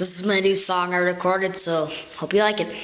This is my new song I recorded, so hope you like it.